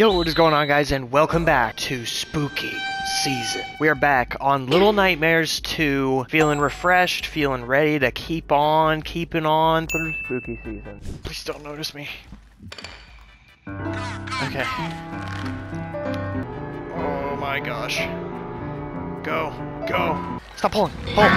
Yo, what is going on guys and welcome back to Spooky Season. We are back on Little Nightmares 2, feeling refreshed, feeling ready to keep on, keeping on through Spooky Season. Please don't notice me. Okay. Oh my gosh. Go, go. Stop pulling. Pull,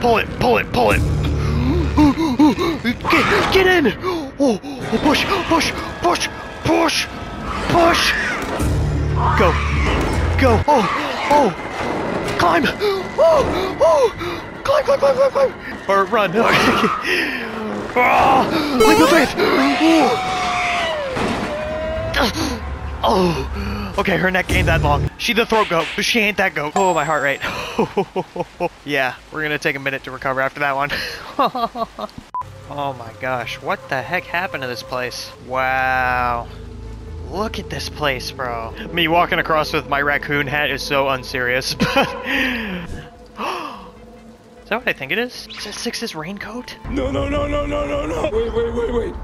pull it, pull it, pull it. Get, get in! Oh, oh, push, push, push, push, push! Go, go, oh, oh! Climb! Oh, oh! Climb, climb, climb, climb, climb! Or run. Ah, okay. Oh, leap of faith! Oh. oh! Okay, her neck ain't that long. She the throat goat, but she ain't that goat. Oh, my heart rate. yeah, we're gonna take a minute to recover after that one. oh my gosh, what the heck happened to this place? Wow. Look at this place, bro. Me walking across with my raccoon hat is so unserious, but... is that what I think it is? Is that Six's raincoat? No, no, no, no, no, no, no. Wait, wait, wait,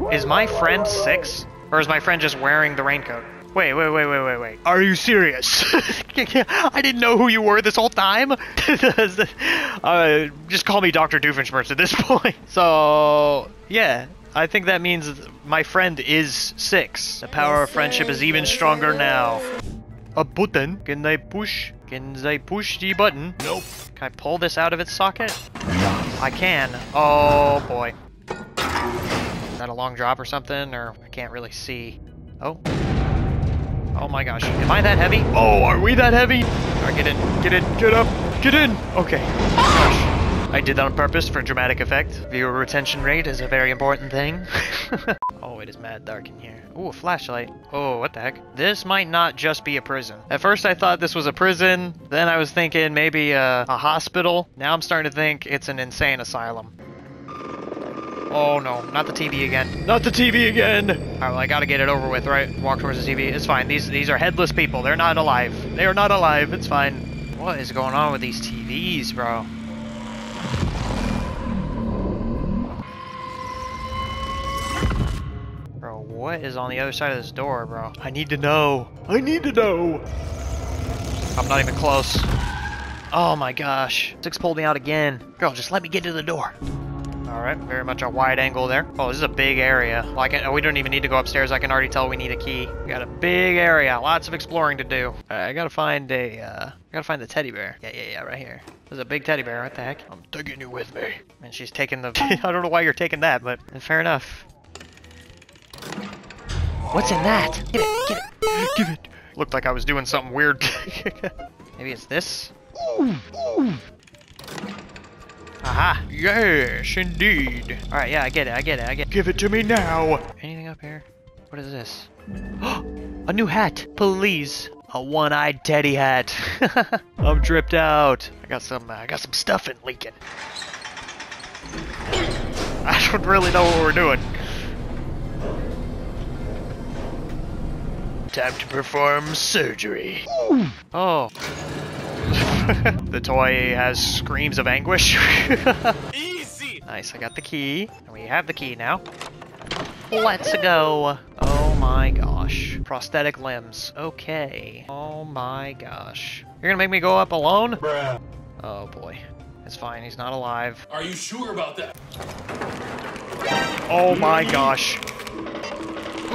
wait. Is my friend Six? Or is my friend just wearing the raincoat? Wait, wait, wait, wait, wait, wait. Are you serious? I didn't know who you were this whole time. uh, just call me Dr. Doofenshmirtz at this point. So, yeah, I think that means my friend is six. The power of friendship is even stronger now. A button? Can I push? Can I push the button? Nope. Can I pull this out of its socket? I can. Oh boy. Is that a long drop or something? Or I can't really see. Oh. Oh my gosh. Am I that heavy? Oh, are we that heavy? Alright, get in. Get in. Get up. Get in. Okay. Gosh. I did that on purpose for dramatic effect. Viewer retention rate is a very important thing. oh, it is mad dark in here. Ooh, a flashlight. Oh, what the heck? This might not just be a prison. At first I thought this was a prison, then I was thinking maybe a, a hospital. Now I'm starting to think it's an insane asylum. Oh no, not the TV again. Not the TV again! Alright, well I gotta get it over with, right? Walk towards the TV. It's fine. These these are headless people. They're not alive. They are not alive. It's fine. What is going on with these TVs, bro? What is on the other side of this door, bro? I need to know. I need to know. I'm not even close. Oh my gosh. Six pulled me out again. Girl, just let me get to the door. Alright, very much a wide angle there. Oh, this is a big area. Well, I can, we don't even need to go upstairs. I can already tell we need a key. We got a big area. Lots of exploring to do. I gotta find a, uh, I gotta find the teddy bear. Yeah, yeah, yeah, right here. There's a big teddy bear. What the heck? I'm taking you with me. And she's taking the... I don't know why you're taking that, but fair enough. What's in that? Get it, get it, give it. Looked like I was doing something weird. Maybe it's this? Ooh, ooh. Aha! Yes, indeed. Alright, yeah, I get it, I get it, I get it. Give it to me now! Anything up here? What is this? a new hat! Please! A one-eyed teddy hat. I'm dripped out. I got some, uh, I got some stuffing leaking. I don't really know what we're doing. Time to perform surgery. Ooh. Oh. the toy has screams of anguish. Easy. Nice, I got the key. We have the key now. Let's go. Oh my gosh. Prosthetic limbs. Okay. Oh my gosh. You're gonna make me go up alone? Bruh. Oh boy. It's fine, he's not alive. Are you sure about that? Oh my gosh.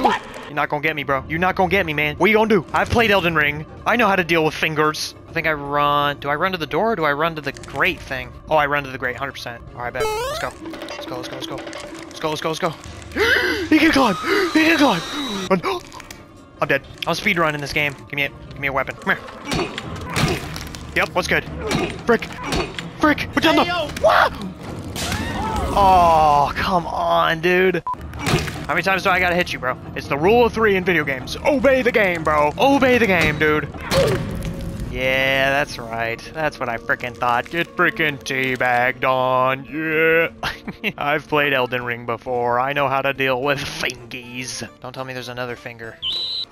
What? You're not gonna get me, bro. You're not gonna get me, man. What you gonna do? I've played Elden Ring. I know how to deal with fingers. I think I run... Do I run to the door or do I run to the grate thing? Oh, I run to the grate, 100%. Alright, bet. Let's go. Let's go, let's go, let's go. Let's go, let's go, let's go. he can climb! He can climb! Run. I'm dead. I'll speed run in this game. Give me it. Give me a weapon. Come here. Yep, what's good? Frick! Frick! Put down the... Oh, come on, dude. How many times do I gotta hit you, bro? It's the rule of three in video games. Obey the game, bro. Obey the game, dude. Yeah, that's right. That's what I freaking thought. Get freaking teabagged on. Yeah. I've played Elden Ring before. I know how to deal with fingies. Don't tell me there's another finger.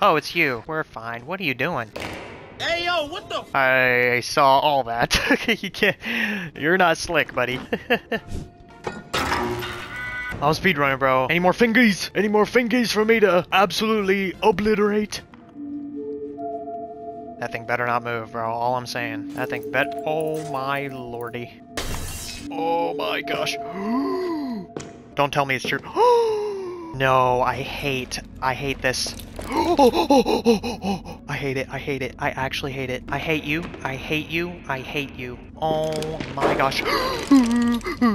Oh, it's you. We're fine. What are you doing? Hey yo, what the? I saw all that. you can't. You're not slick, buddy. I'm speedrunning, bro. Any more fingies? Any more fingies for me to absolutely obliterate? That thing better not move, bro. All I'm saying. That thing bet. Oh my lordy. Oh my gosh. Don't tell me it's true. no, I hate. I hate this. I hate it. I hate it. I actually hate it. I hate you. I hate you. I hate you. Oh my gosh.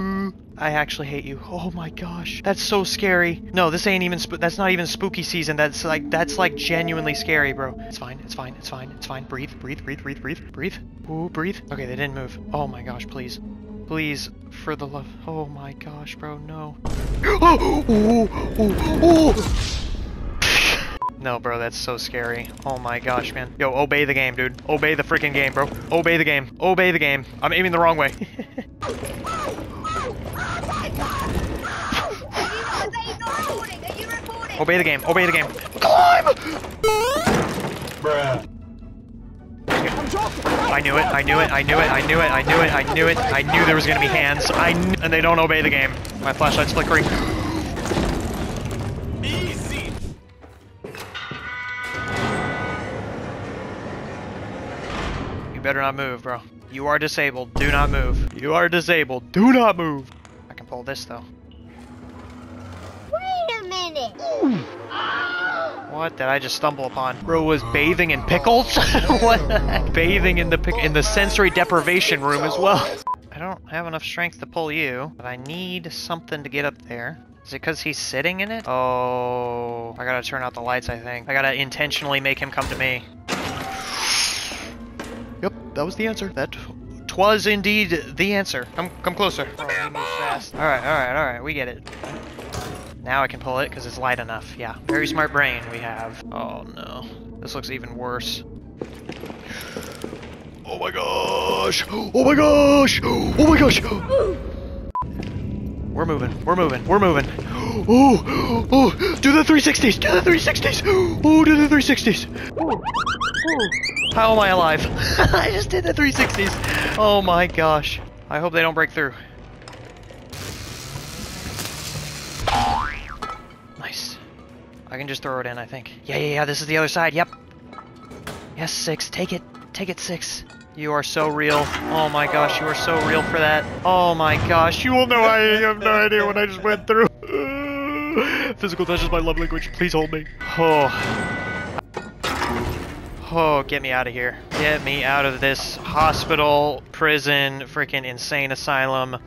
I actually hate you. Oh my gosh. That's so scary. No, this ain't even that's not even spooky season. That's like that's like genuinely scary, bro. It's fine. It's fine. It's fine. It's fine. Breathe. Breathe. Breathe. Breathe. Breathe. Breathe. Ooh, breathe. Okay, they didn't move. Oh my gosh, please. Please, for the love. Oh my gosh, bro, no. Oh, oh, oh. No, bro, that's so scary. Oh my gosh, man. Yo, obey the game, dude. Obey the freaking game, bro. Obey the game. Obey the game. I'm aiming the wrong way. Obey the game. Obey the game. Climb! Bruh. I knew it. I knew it. I knew it. I knew it. I knew it. I knew it. I knew there was gonna be hands. I kn and they don't obey the game. My flashlight's flickering. Easy. You better not move, bro. You are disabled. Do not move. You are disabled. Do not move. Pull this though. Wait a minute. What did I just stumble upon? Bro was bathing in pickles? what the heck? Bathing in the in the sensory deprivation room as well. I don't have enough strength to pull you, but I need something to get up there. Is it because he's sitting in it? Oh, I gotta turn out the lights, I think. I gotta intentionally make him come to me. Yep, that was the answer. That twas indeed the answer. Come, come closer. Oh, he moves fast. All right, all right, all right. We get it. Now I can pull it because it's light enough. Yeah, very smart brain we have. Oh no, this looks even worse. Oh my gosh! Oh my gosh! Oh my gosh! We're moving. We're moving. We're moving. Oh, oh! Do the 360s! Do the 360s! Oh, do the 360s! How am I alive? I just did the 360s. Oh my gosh. I hope they don't break through. Nice. I can just throw it in, I think. Yeah, yeah, yeah, this is the other side, yep. Yes, six, take it. Take it, six. You are so real. Oh my gosh, you are so real for that. Oh my gosh, you will know I have no idea what I just went through. Physical touch is my love language. Please hold me. Oh. Oh, get me out of here. Get me out of this hospital, prison, freaking insane asylum.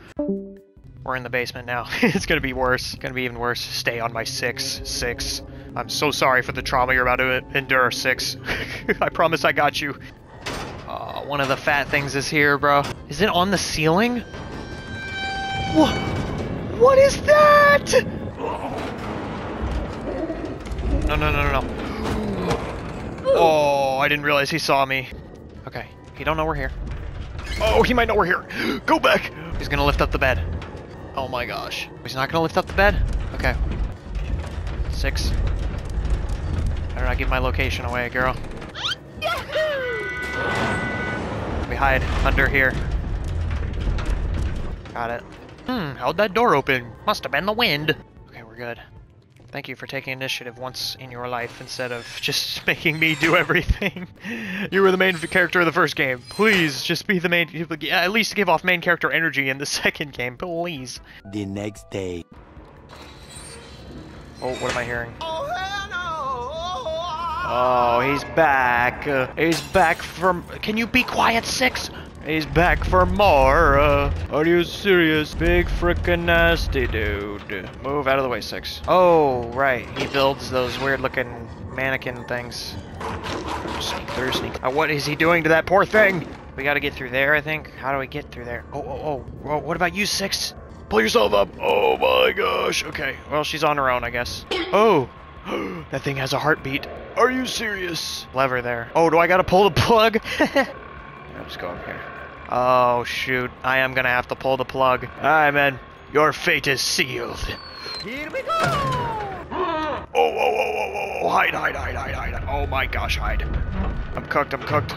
We're in the basement now. it's gonna be worse. Gonna be even worse. Stay on my six. Six. I'm so sorry for the trauma you're about to endure, six. I promise I got you. Oh, one of the fat things is here, bro. Is it on the ceiling? What? What is that? No, no, no, no, no. Oh, I didn't realize he saw me. Okay, he don't know we're here. Oh, he might know we're here. Go back. He's gonna lift up the bed. Oh my gosh. He's not gonna lift up the bed? Okay. Six. Better not give my location away, girl. We hide under here. Got it. Hmm, how'd that door open? Must have been the wind. Okay, we're good. Thank you for taking initiative once in your life instead of just making me do everything. you were the main character of the first game. Please, just be the main. At least give off main character energy in the second game, please. The next day. Oh, what am I hearing? Oh, he's back. Uh, he's back from. Can you be quiet, Six? He's back for more. Uh, are you serious? Big frickin' nasty dude. Move out of the way, Six. Oh, right. He builds those weird looking mannequin things. Sneak through, sneak. Uh, what is he doing to that poor thing? We gotta get through there, I think. How do we get through there? Oh, oh, oh. Well, what about you, Six? Pull yourself up. Oh my gosh. Okay. Well, she's on her own, I guess. Oh. that thing has a heartbeat. Are you serious? Lever there. Oh, do I gotta pull the plug? I'll just go up here. Oh, shoot. I am gonna have to pull the plug. Alright, man. Your fate is sealed. Here we go! Oh, oh, oh, oh, oh, oh. Hide, hide, hide, hide, hide. Oh my gosh, hide. I'm cooked, I'm cooked.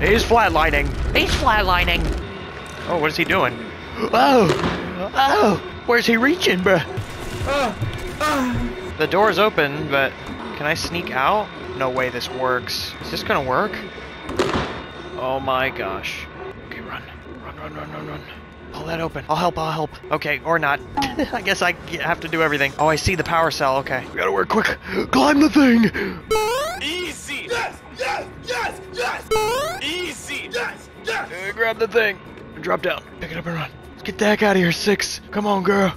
He's flatlining. He's flatlining. Oh, what is he doing? Oh, oh, where's he reaching, bruh? The door's open, but can I sneak out? No way this works. Is this gonna work? Oh my gosh. Okay, run. Run, run, run, run, run. Pull that open. I'll help, I'll help. Okay, or not. I guess I have to do everything. Oh, I see the power cell. Okay. We gotta work quick. Climb the thing! Easy. Yes, yes, yes, yes. Easy. Yes, yes. Uh, grab the thing. and Drop down. Pick it up and run. Let's get the heck out of here, Six. Come on, girl.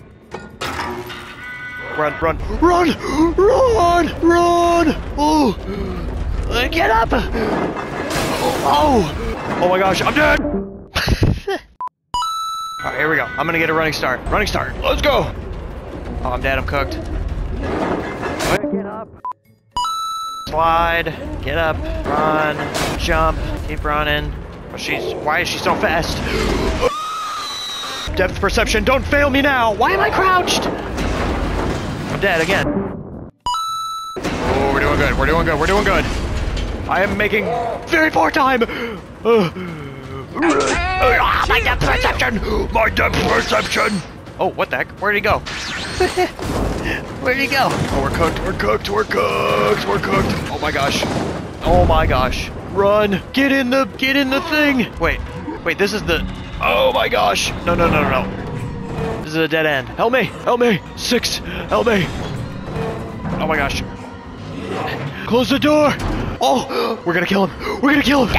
Run, run, run, run, run! Oh, get up! Oh, oh my gosh, I'm dead! All right, here we go. I'm gonna get a running start. Running start. Let's go! Oh, I'm dead. I'm cooked. Get up. Slide. Get up. Run. Jump. Keep running. Oh, she's. Why is she so fast? Depth perception. Don't fail me now. Why am I crouched? I'm dead again. Oh, we're doing good. We're doing good. We're doing good. I am making very poor time. Uh, ah, my depth perception. My depth perception. Oh, what the heck? Where'd he go? Where'd he go? Oh, we're cooked. We're cooked. We're cooked. We're cooked. Oh my gosh. Oh my gosh. Run. Get in the. Get in the thing. Wait. Wait. This is the. Oh my gosh. No, no, no, no, no. This is a dead end. Help me. Help me. Six. Help me. Oh my gosh. Close the door. Oh, we're gonna kill him. We're gonna kill him.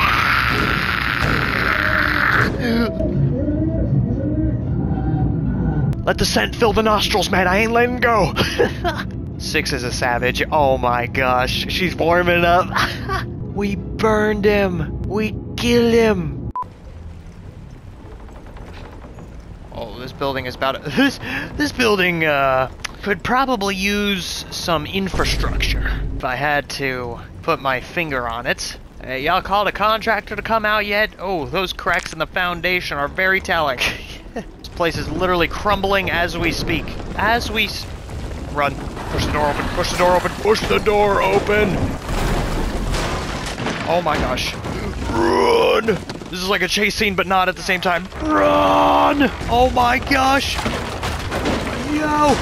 Let the scent fill the nostrils, man. I ain't letting go. Six is a savage. Oh my gosh. She's warming up. we burned him. We killed him. Oh, this building is about this. This building uh, could probably use some infrastructure. If I had to put my finger on it. Hey, y'all called a contractor to come out yet? Oh, those cracks in the foundation are very telling. this place is literally crumbling as we speak. As we s- run. Push the door open. Push the door open. Push the door open. Oh my gosh. Run! This is like a chase scene, but not at the same time. Run! Oh my gosh! Yo!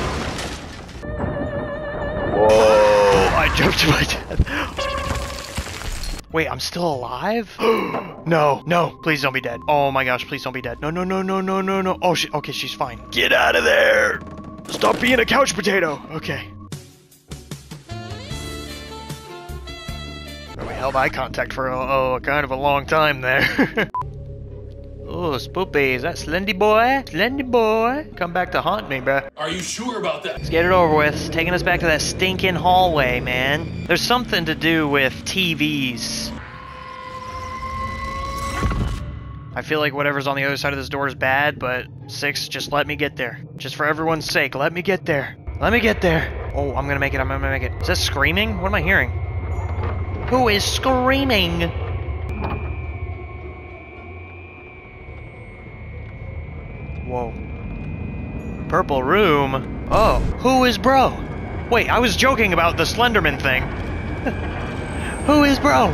Whoa! I jumped to my death. Wait, I'm still alive? no, no, please don't be dead. Oh my gosh, please don't be dead. No, no, no, no, no, no, no. Oh, she, okay, she's fine. Get out of there! Stop being a couch potato. Okay. We held eye contact for oh, kind of a long time there. oh, Spoopy, is that Slendy boy? Slendy boy, come back to haunt me, bruh. Are you sure about that? Let's get it over with. It's taking us back to that stinking hallway, man. There's something to do with TVs. I feel like whatever's on the other side of this door is bad, but six, just let me get there. Just for everyone's sake, let me get there. Let me get there. Oh, I'm gonna make it. I'm gonna make it. Is that screaming? What am I hearing? Who is screaming? Whoa. Purple room? Oh, who is bro? Wait, I was joking about the Slenderman thing. who is bro?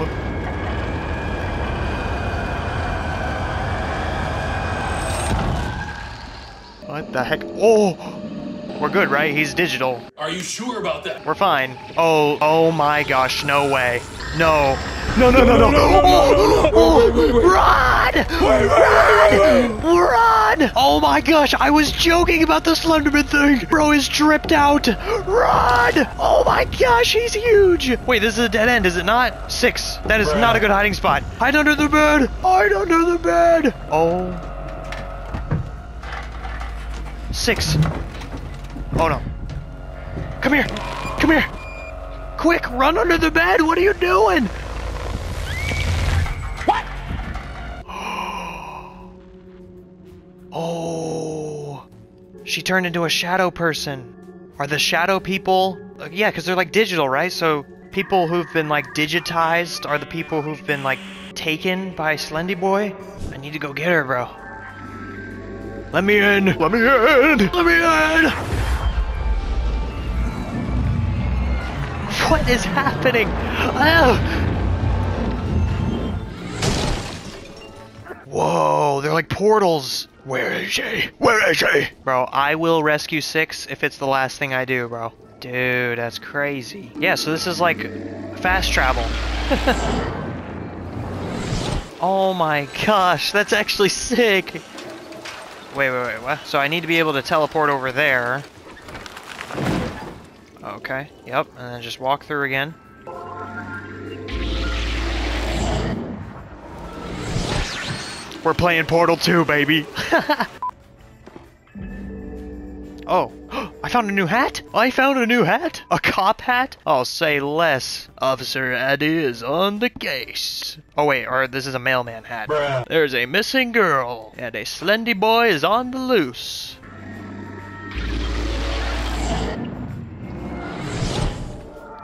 What the heck? Oh! We're good, right? He's digital. Are you sure about that? We're fine. Oh, oh my gosh, no way. No. No, no, no, no. Run! Run! Run! Oh my gosh, I was joking about the Slenderman thing. Bro is dripped out. Run! Oh my gosh, he's huge. Wait, this is a dead end, is it not? Six. That is not a good hiding spot. Hide under the bed. Hide under the bed. Oh. Six. Oh no. Come here. Come here. Quick, run under the bed. What are you doing? She turned into a shadow person. Are the shadow people? uh, Yeah, because they're like digital, right? So people who've been like digitized are the people who've been like taken by Slendy Boy. I need to go get her, bro. Let me in. Let me in. Let me in. What is happening? Oh. Whoa, they're like portals. Where is she? Where is she? Bro, I will rescue six if it's the last thing I do, bro. Dude, that's crazy. Yeah, so this is like fast travel. oh my gosh, that's actually sick. Wait, wait, wait, what? So I need to be able to teleport over there. Okay, yep, and then just walk through again. We're playing Portal 2, baby. oh, I found a new hat. I found a new hat. A cop hat. I'll say less. Officer Addie is on the case. Oh wait, or this is a mailman hat. Bruh. There's a missing girl, and a slendy boy is on the loose.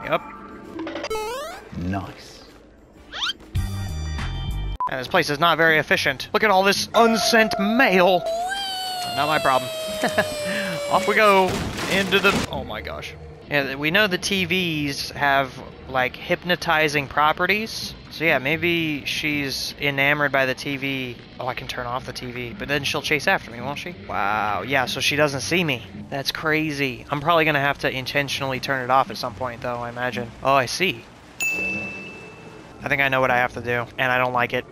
Yep. Nice. And this place is not very efficient. Look at all this unsent mail. Not my problem. Off we go into the. Oh my gosh. Yeah, we know the TVs have like hypnotizing properties. So yeah, maybe she's enamored by the TV. Oh, I can turn off the TV, but then she'll chase after me, won't she? Wow. Yeah, so she doesn't see me. That's crazy. I'm probably gonna have to intentionally turn it off at some point, though. I imagine. Oh, I see. I think I know what I have to do, and I don't like it.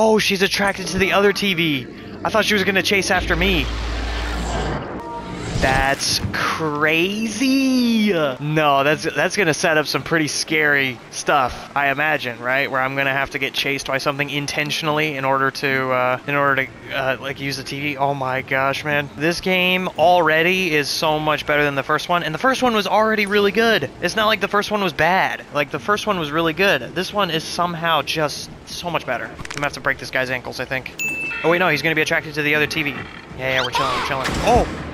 Oh, she's attracted to the other TV. I thought she was gonna chase after me. That's crazy. No, that's that's gonna set up some pretty scary stuff, I imagine, right? Where I'm gonna have to get chased by something intentionally in order to uh, in order to uh, like use the TV. Oh my gosh, man! This game already is so much better than the first one, and the first one was already really good. It's not like the first one was bad. Like the first one was really good. This one is somehow just so much better. I'm gonna have to break this guy's ankles, I think. Oh wait, no, he's gonna be attracted to the other TV. Yeah, yeah, we're chilling, we're chilling. Oh.